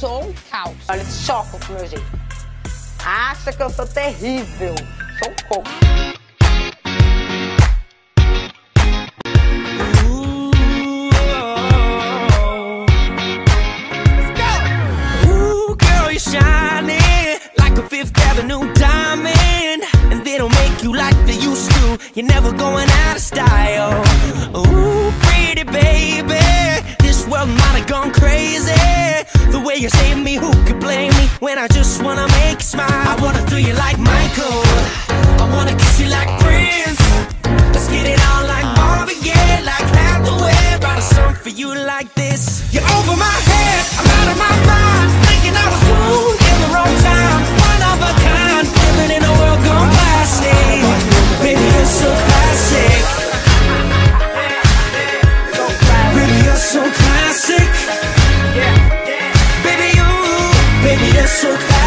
sou um caos. Olha, choco com meu jeito. Acha que eu sou terrível. Sou um Avenue diamond. And they don't make you like they used to. You're never going out of style. Ooh, I just wanna make you smile. I wanna throw you like Michael. I wanna kiss you like Prince. Let's get it on like Marvin Gaye, like Hathaway. Write a song for you like this. You're over my head, I'm out of my deveria soltar.